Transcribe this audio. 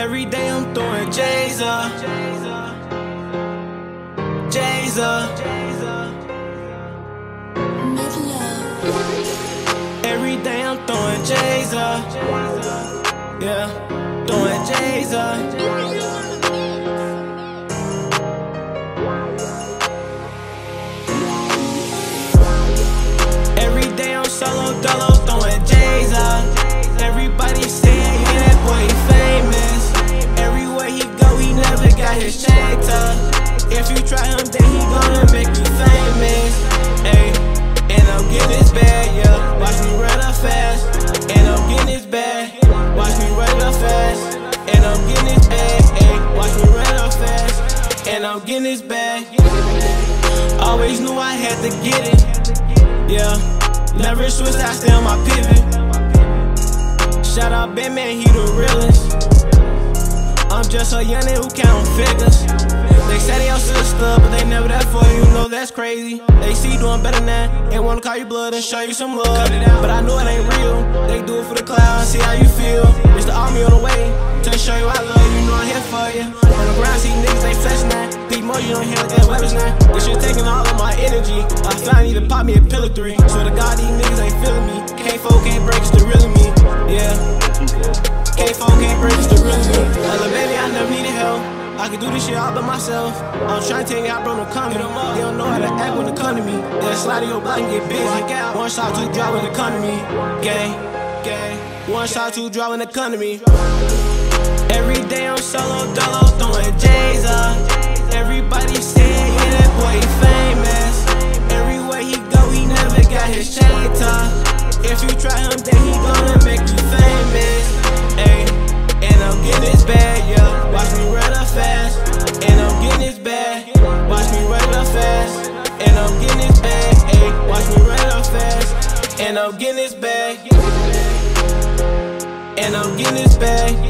Every day I'm throwing J's up. J's up. Every day I'm throwing J's up. Yeah, throwing J's up. Every day I'm solo dolo throwing J's tucked. If you try him, then he gonna make you famous. Ayy, and I'm getting this bag, yeah. Watch me run up fast, and I'm getting this bag. Watch me run up fast, and I'm getting this bag. Ayy, watch me run up fast, and I'm getting this bag. Always knew I had to get it. Yeah, never switch, I stay on my pivot. Shout out Batman, he the realest. I'm just a youngin' who count figures. They say they your sister, but they never that for you. Know that's crazy. They see you doing better than that and wanna call you blood and show you some love. But I know it ain't real. They do it for the cloud, see how you feel. It's the army on the way to show you I love you. Know I'm here for you. On the ground, see niggas they flesh now. Big more, you don't hear like that weapons now. This shit taking all of my energy. I finally need to pop me a pillar three. Swear to God, these niggas ain't feeling me. K4 can't break, it's the real me. I can do this shit all by myself. I'm trying to tell you, I bro, no come They don't know how to act when it come to me. They'll slide in your block and get busy. One shot, two drop when it come to me. Gang, gang. One shot, two drop when it come to me. Every day I'm solo dolo throwing J's up. Everybody saying, yeah, that boy he famous. Everywhere he go, he never got his chain tucked. If you try him, then he gonna make you famous. Ayy, and I'm getting fast, and I'm getting this bag. Ayy, watch me run up fast, and I'm getting this bag. And I'm getting this bag.